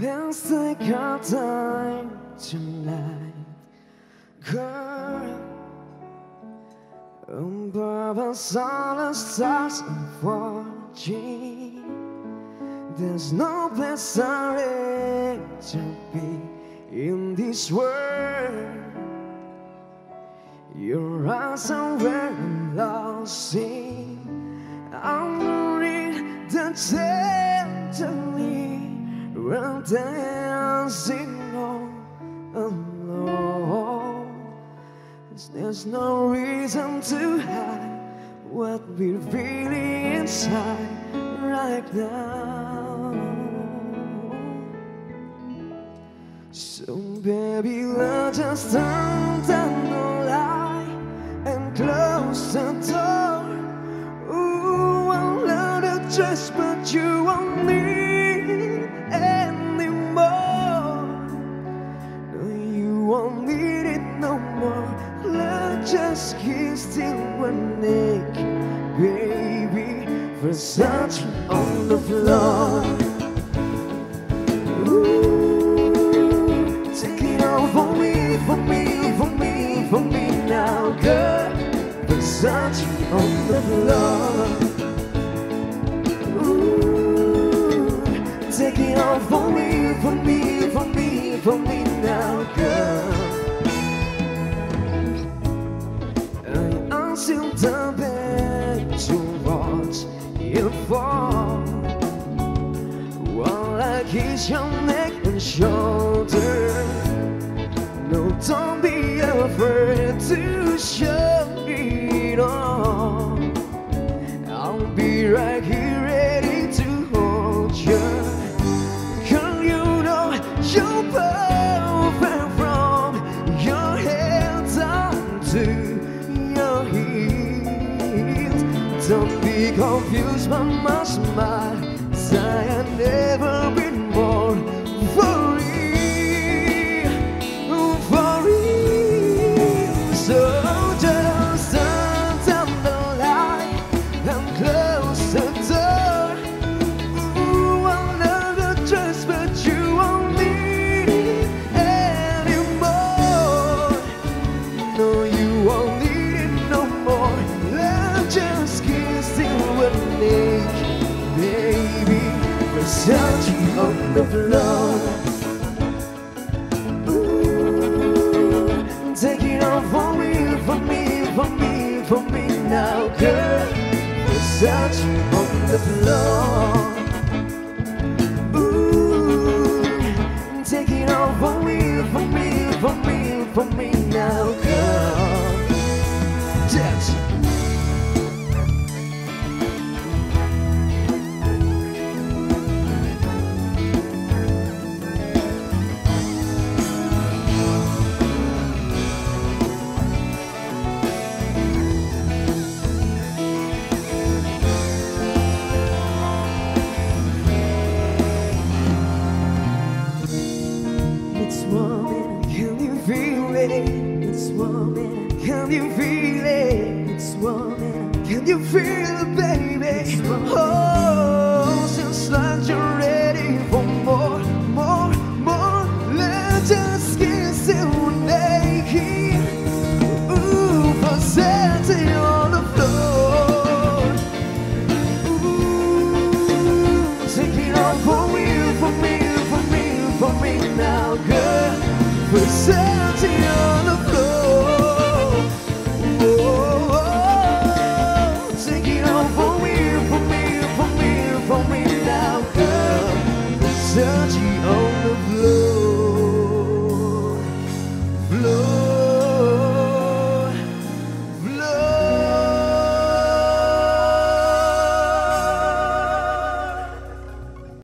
Let's take our time tonight, girl. Above us all the stars are watching. There's no place I'd to be in this world. Your eyes are where I'm lost in. I'm read the tenderly dancing all alone. There's no reason to hide what we're feeling inside right now. So baby, let's just turn down the light and close the door. Ooh, I love the dress, but you won't need kiss till we're naked, baby. Versace on the floor. Ooh, take it all for me, for me, for me, for me now, girl. Versace on the floor. Ooh, take it all for me, for me, for me, for me now, girl. Unseal the bed to watch you fall while I kiss your neck and shoulder. No, don't be afraid to show it all. I'll be right here ready to hold you. You know you're from your head down to Don't be confused by my smile. 'cause naked, baby. Versace on the floor. Ooh, take it all for me, for me, for me, for me now, girl. Versace on the floor. It's warming. Can you feel it? It's warming. Can you feel it, baby? Oh, since like you're ready for more, more, more. Let's just kiss it naked. Ooh, Versace on the floor. Ooh, take it all for real, for me, for me, for me now, girl percent on the floor.